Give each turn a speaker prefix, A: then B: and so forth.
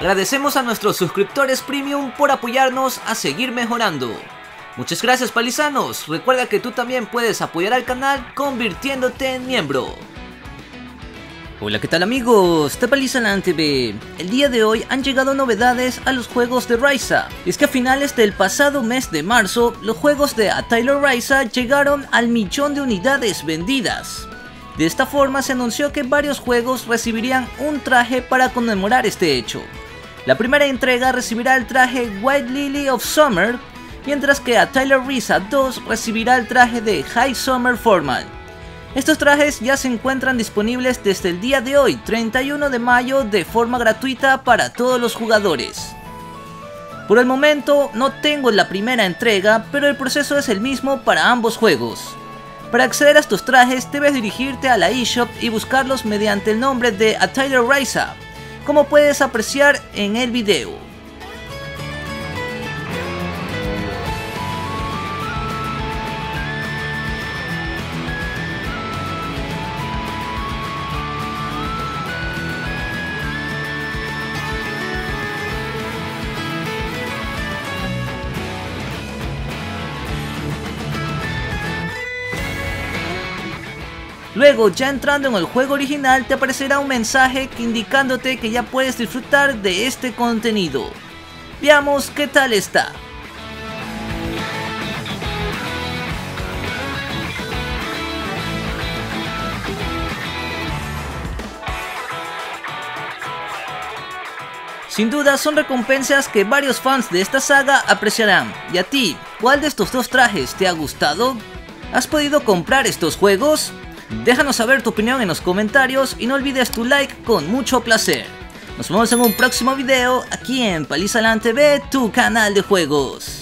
A: Agradecemos a nuestros suscriptores premium por apoyarnos a seguir mejorando. Muchas gracias palizanos, recuerda que tú también puedes apoyar al canal convirtiéndote en miembro. Hola, ¿qué tal amigos? Te Palizalan TV. El día de hoy han llegado novedades a los juegos de Ryza. Es que a finales del pasado mes de marzo, los juegos de A Tyler Ryza llegaron al millón de unidades vendidas. De esta forma se anunció que varios juegos recibirían un traje para conmemorar este hecho. La primera entrega recibirá el traje White Lily of Summer, mientras que A Tyler Ryza 2 recibirá el traje de High Summer Formal. Estos trajes ya se encuentran disponibles desde el día de hoy, 31 de mayo, de forma gratuita para todos los jugadores. Por el momento no tengo la primera entrega, pero el proceso es el mismo para ambos juegos. Para acceder a estos trajes debes dirigirte a la eShop y buscarlos mediante el nombre de A Tyler Ryza, como puedes apreciar en el video. Luego, ya entrando en el juego original, te aparecerá un mensaje indicándote que ya puedes disfrutar de este contenido. Veamos qué tal está. Sin duda son recompensas que varios fans de esta saga apreciarán. ¿Y a ti? ¿Cuál de estos dos trajes te ha gustado? ¿Has podido comprar estos juegos? Déjanos saber tu opinión en los comentarios y no olvides tu like con mucho placer. Nos vemos en un próximo video aquí en Palizalan TV, tu canal de juegos.